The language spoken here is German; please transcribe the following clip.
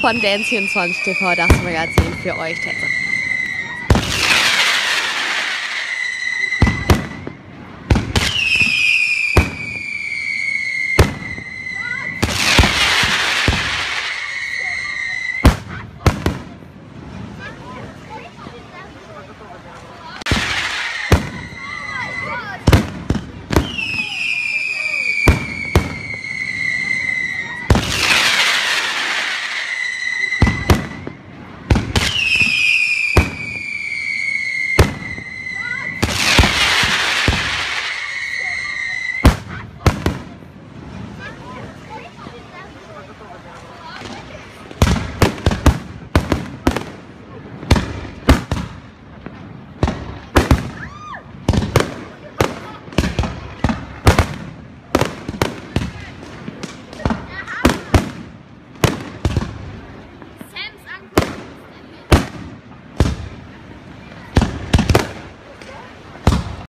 von Dance24 TV, das Magazin für euch.